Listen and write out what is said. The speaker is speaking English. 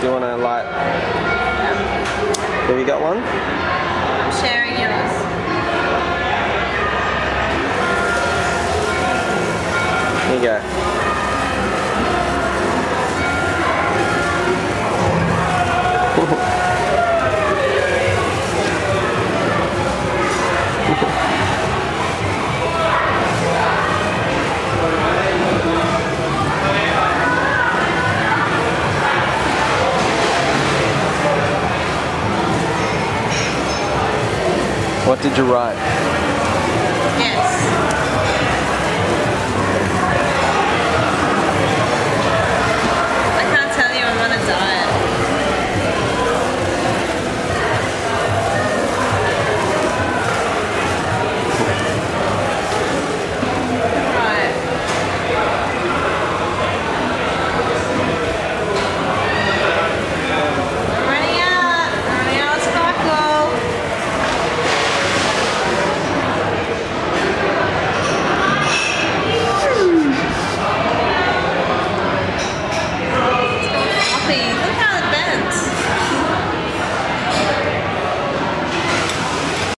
do you want to like? Have you got one? I'm sharing yours. Here you go. What did you write? Yes.